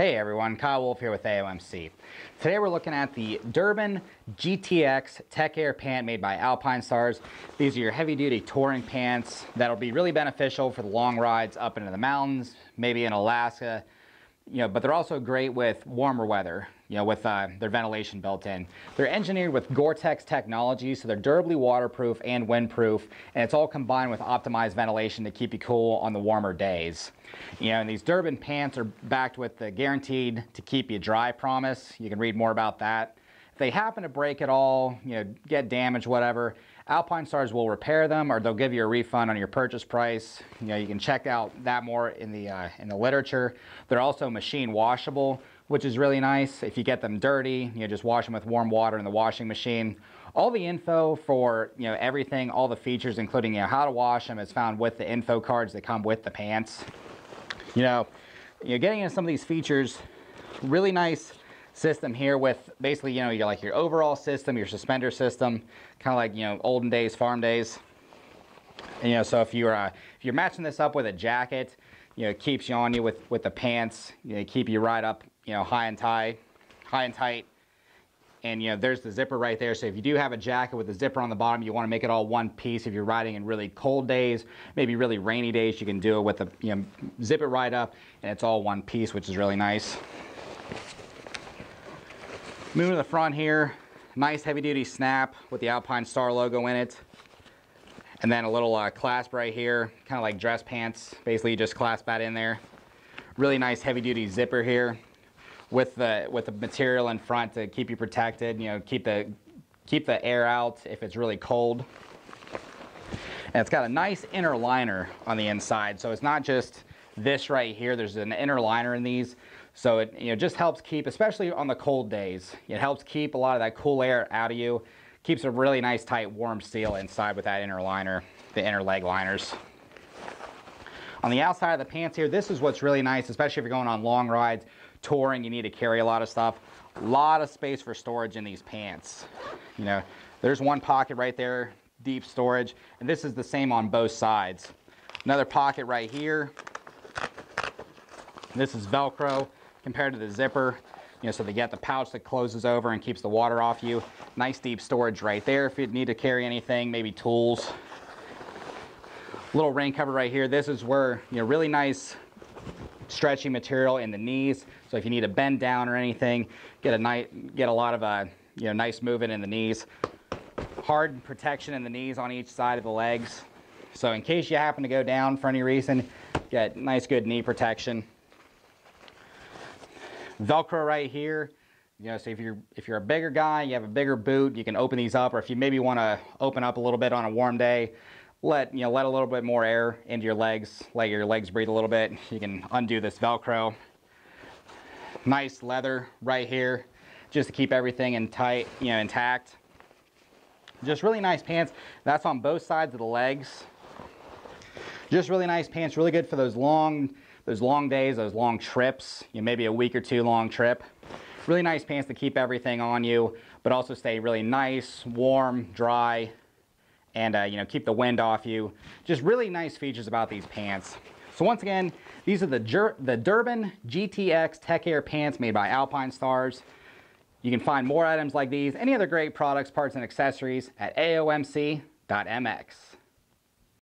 Hey everyone, Kyle Wolf here with AOMC. Today we're looking at the Durban GTX Tech Air pant made by Alpinestars. These are your heavy duty touring pants that'll be really beneficial for the long rides up into the mountains, maybe in Alaska, you know, but they're also great with warmer weather, you know, with uh, their ventilation built in. They're engineered with Gore-Tex technology, so they're durably waterproof and windproof, and it's all combined with optimized ventilation to keep you cool on the warmer days. You know, and these Durban pants are backed with the guaranteed to keep you dry promise. You can read more about that. They happen to break at all, you know, get damaged, whatever, Alpinestars will repair them or they'll give you a refund on your purchase price. You know, you can check out that more in the, uh, in the literature. They're also machine washable, which is really nice. If you get them dirty, you know, just wash them with warm water in the washing machine. All the info for, you know, everything, all the features, including, you know, how to wash them is found with the info cards that come with the pants. You know, you know, getting into some of these features, really nice system here with basically, you know, you're like your overall system, your suspender system, kind of like, you know, olden days, farm days. And, you know, so if you're, uh, if you're matching this up with a jacket, you know, it keeps you on you with, with the pants, you know, keep you right up, you know, high and tight, high and tight. And, you know, there's the zipper right there. So if you do have a jacket with a zipper on the bottom, you want to make it all one piece. If you're riding in really cold days, maybe really rainy days, you can do it with a, you know, zip it right up and it's all one piece, which is really nice. Moving to the front here, nice heavy duty snap with the Alpine Star logo in it. And then a little uh, clasp right here, kind of like dress pants. Basically, you just clasp that in there. Really nice heavy duty zipper here with the with the material in front to keep you protected. You know, keep the keep the air out if it's really cold. And it's got a nice inner liner on the inside, so it's not just this right here. There's an inner liner in these so it you know, just helps keep, especially on the cold days, it helps keep a lot of that cool air out of you. Keeps a really nice tight warm seal inside with that inner liner, the inner leg liners. On the outside of the pants here, this is what's really nice, especially if you're going on long rides, touring, you need to carry a lot of stuff. A lot of space for storage in these pants. You know, there's one pocket right there, deep storage, and this is the same on both sides. Another pocket right here. This is Velcro compared to the zipper. You know, so they get the pouch that closes over and keeps the water off you. Nice deep storage right there if you need to carry anything, maybe tools. Little rain cover right here. This is where, you know, really nice stretchy material in the knees. So if you need to bend down or anything, get a nice, get a lot of, uh, you know, nice movement in the knees. Hard protection in the knees on each side of the legs. So in case you happen to go down for any reason, get nice good knee protection. Velcro right here. You know, so if you're if you're a bigger guy, you have a bigger boot, you can open these up, or if you maybe want to open up a little bit on a warm day, let you know let a little bit more air into your legs, let your legs breathe a little bit. You can undo this Velcro. Nice leather right here, just to keep everything in tight, you know, intact. Just really nice pants. That's on both sides of the legs. Just really nice pants, really good for those long those long days, those long trips, you know, maybe a week or two long trip. Really nice pants to keep everything on you, but also stay really nice, warm, dry, and uh, you know keep the wind off you. Just really nice features about these pants. So once again, these are the, the Durban GTX Tech Air pants made by Alpinestars. You can find more items like these, any other great products, parts, and accessories at aomc.mx.